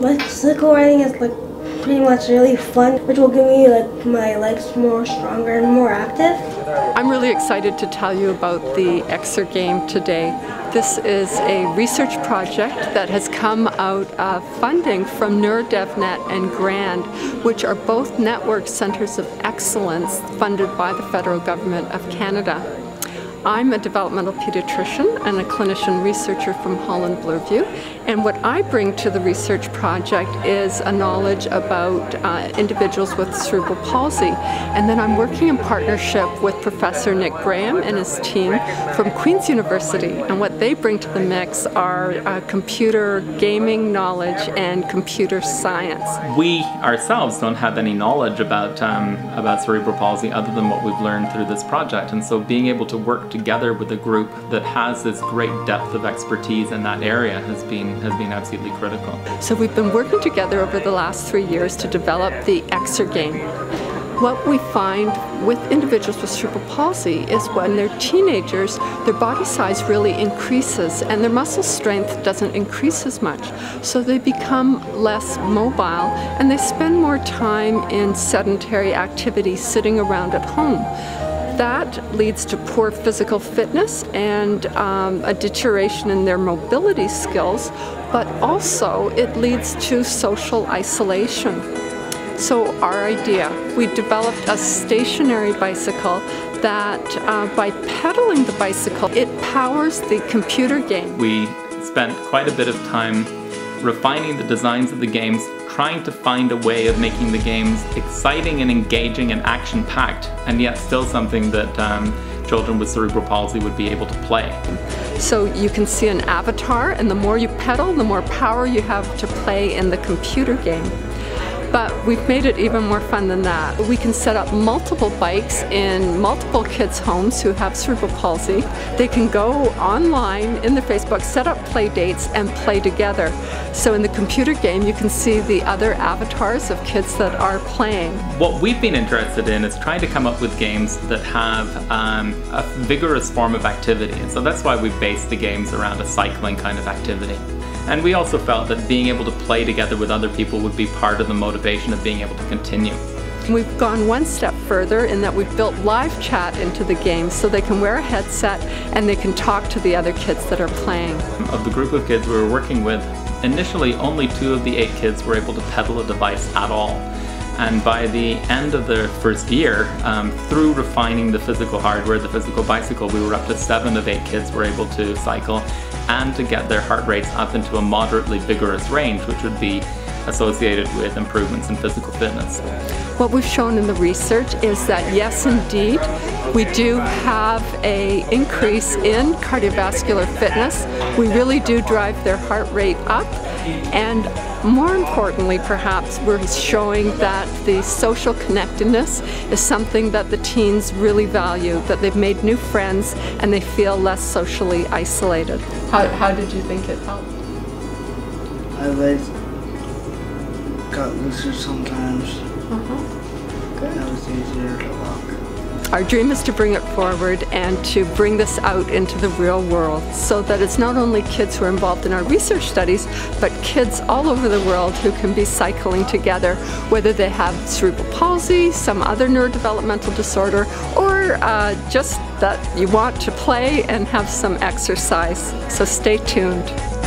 Bicycle riding is like pretty much really fun, which will give me like my legs more stronger and more active. I'm really excited to tell you about the Exergame today. This is a research project that has come out of funding from NeuroDevNet and GRAND, which are both network centers of excellence funded by the federal government of Canada. I'm a developmental pediatrician and a clinician researcher from Holland Bloorview and what I bring to the research project is a knowledge about uh, individuals with cerebral palsy. And then I'm working in partnership with Professor Nick Graham and his team from Queen's University. And what they bring to the mix are uh, computer gaming knowledge and computer science. We ourselves don't have any knowledge about, um, about cerebral palsy other than what we've learned through this project. And so being able to work together with a group that has this great depth of expertise in that area has been has been absolutely critical. So we've been working together over the last three years to develop the Exergame. What we find with individuals with cerebral palsy is when they're teenagers, their body size really increases and their muscle strength doesn't increase as much. So they become less mobile and they spend more time in sedentary activities sitting around at home that leads to poor physical fitness and um, a deterioration in their mobility skills, but also it leads to social isolation. So our idea, we developed a stationary bicycle that uh, by pedaling the bicycle, it powers the computer game. We spent quite a bit of time refining the designs of the games, trying to find a way of making the games exciting and engaging and action-packed, and yet still something that um, children with cerebral palsy would be able to play. So you can see an avatar, and the more you pedal, the more power you have to play in the computer game. But we've made it even more fun than that. We can set up multiple bikes in multiple kids' homes who have cerebral palsy. They can go online in the Facebook, set up play dates, and play together. So in the computer game, you can see the other avatars of kids that are playing. What we've been interested in is trying to come up with games that have um, a vigorous form of activity. And so that's why we base the games around a cycling kind of activity. And we also felt that being able to play together with other people would be part of the motivation of being able to continue. We've gone one step further in that we've built live chat into the game so they can wear a headset and they can talk to the other kids that are playing. Of the group of kids we were working with, initially only two of the eight kids were able to pedal a device at all. And by the end of the first year, um, through refining the physical hardware, the physical bicycle, we were up to seven of eight kids were able to cycle and to get their heart rates up into a moderately vigorous range, which would be associated with improvements in physical fitness. What we've shown in the research is that yes indeed we do have a increase in cardiovascular fitness. We really do drive their heart rate up and more importantly, perhaps, we're showing that the social connectedness is something that the teens really value, that they've made new friends and they feel less socially isolated. How, how did you think it helped? I like got looser sometimes. Uh -huh. Good. It was easier to walk. Our dream is to bring it forward and to bring this out into the real world so that it's not only kids who are involved in our research studies, but kids all over the world who can be cycling together, whether they have cerebral palsy, some other neurodevelopmental disorder, or uh, just that you want to play and have some exercise. So stay tuned.